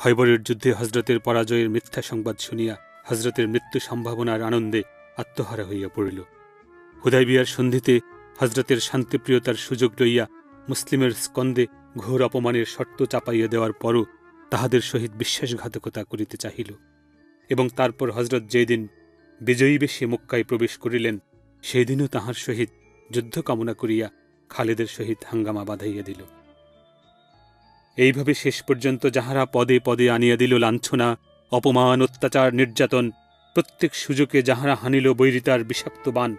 খয়বরের যুদ্ধে হজরতের পরাজয়ের মিথ্যা সংবাদ শুনিয়া হজরতের মৃত্যু সম্ভাবনার আনন্দে আত্মহারা হইয়া পড়িল। হুদাইবিয়ার সন্ধিতে হজরতের শান্তিপ্রিয়তার সুযোগ লইয়া মুসলিমের স্কন্দে ঘোর অপমানের শর্ত চাপাইয়া দেওয়ার পরও তাহাদের সহিত বিশ্বাসঘাতকতা করিতে চাহিল এবং তারপর হজরত যেদিন বিজয়ী বেশে মক্কায় প্রবেশ করিলেন, সেদিনও তাহার সহিত যুদ্ধ কামনা করিয়া খালেদের সহিত হাঙ্গামা বাঁধাইয়া দিল। এইভাবে শেষ পর্যন্ত যাহারা পদে পদে আনিয়া দিল লাঞ্ছনা, অপমান, অত্যাচার, নির্যাতন, প্রত্যেক সুযোগে যাহারা হানিল বৈরিতার বিষাক্ত বান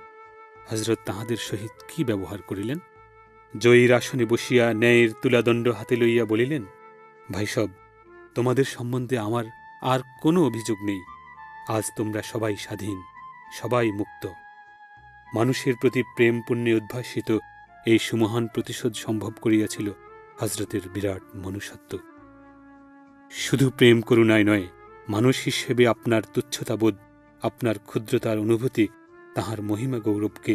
হজরত তাহাদের সহিত কি ব্যবহার করিলেন? জয়ীর আসনে বসিয়া ন্যায়ের তুলাদণ্ড হাতে লইয়া বলিলেন ভাইসব তোমাদের সম্বন্ধে আমার আর কোনো অভিযোগ নেই। আজ তোমরা সবাই স্বাধীন, সবাই মুক্ত। মানুষের প্রতি প্রেম পুণ্যে উদ্ভাসিত এই সুমহান প্রতিশোধ সম্ভব করিয়াছিল। হজরতের বিরাট মনুষ্যত্ব। শুধু প্রেম করুণায় নয়, মানুষ হিসেবে আপনার তুচ্ছতাবোধ, আপনার ক্ষুদ্রতার অনুভূতি, তাহার মহিমা গৌরবকে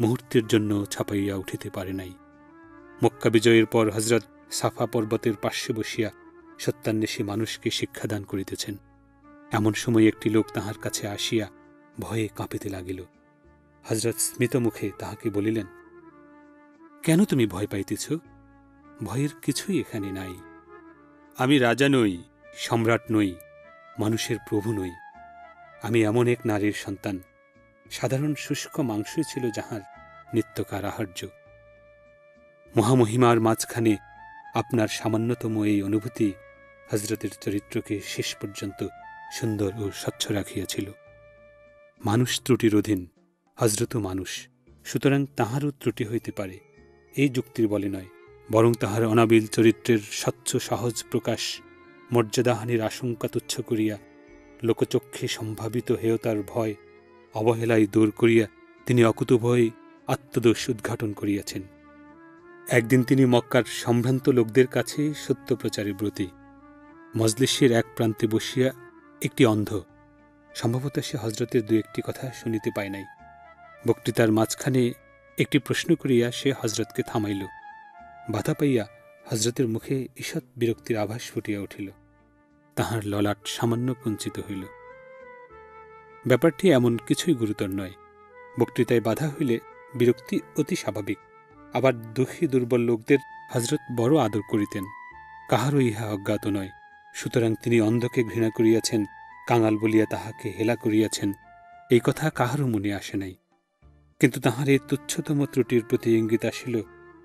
মুহূর্তের জন্য ছাপাইয়া উঠিতে পারে নাই। মক্কা বিজয়ের পর হজরত সাফা পর্বতের পার্শ্বে বসিয়া সত্যান্বেষী মানুষকে শিক্ষাদান করিতেছেন। এমন সময় একটি লোক তাহার কাছে আসিয়া ভয়ে কাঁপিতে লাগিল। হজরত স্মিত মুখে তাহাকে বলিলেন, কেন তুমি ভয় পাইতেছ? ভয়ের কিছুই এখানে নাই। আমি রাজা নই, সম্রাট নই, মানুষের প্রভু নই। আমি এমন এক নারীর সন্তান, সাধারণ শুষ্ক মাংসই ছিল যাহার নিত্যকার আহার্য। মহামহিমার মাঝখানে আপনার সামান্যতম এই অনুভূতি হজরতের চরিত্রকে শেষ পর্যন্ত সুন্দর ও স্বচ্ছ রাখিয়াছিল। মানুষ ত্রুটির অধীন হজরতও মানুষ, সুতরাং তাহারও ত্রুটি হইতে পারে, এই যুক্তির বলে নয়। বরং তাহার অনাবিল চরিত্রের স্বচ্ছ, সহজ প্রকাশ মর্যাদাহানির আশঙ্কা তুচ্ছ করিয়া লোকচক্ষে সম্ভাবিত হেয়তার ভয় অবহেলায় দূর করিয়া তিনি অকুতভয়ে আত্মদোষ উদ্ঘাটন করিয়াছেন। একদিন তিনি মক্কার সম্ভ্রান্ত লোকদের কাছে সত্য প্রচারে ব্রতী। মজলিসের এক প্রান্তে বসিয়া একটি অন্ধ, সম্ভবত সে হজরতের দু একটি কথা শুনিতে পায় নাই। বক্তৃতার মাঝখানে একটি প্রশ্ন করিয়া সে হজরতকে থামাইল। বাধা পাইয়া হজরতের মুখে ঈষৎ বিরক্তির আভাস ফুটিয়া উঠিল। তাহার ললাট সামান্য কুঞ্চিত হইল। ব্যাপারটি এমন কিছুই গুরুতর নয়। বক্তৃতায় বাধা হইলে বিরক্তি অতি স্বাভাবিক। আবার দুঃখী দুর্বল লোকদের হজরত বড় আদর করিতেন। কাহারও ইহা অজ্ঞাত নয়। সুতরাং তিনি অন্ধকে ঘৃণা করিয়াছেন, কাঙাল বলিয়া তাহাকে হেলা করিয়াছেন, এই কথা কাহারও মনে আসে নাই। কিন্তু তাহার এই তুচ্ছতম ত্রুটির প্রতি ইঙ্গিত আসিল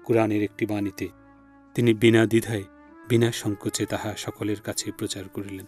কোরআনের একটি বাণীতে। তিনি বিনা দ্বিধায় বিনা সংকোচে তাহা সকলের কাছে প্রচার করিলেন।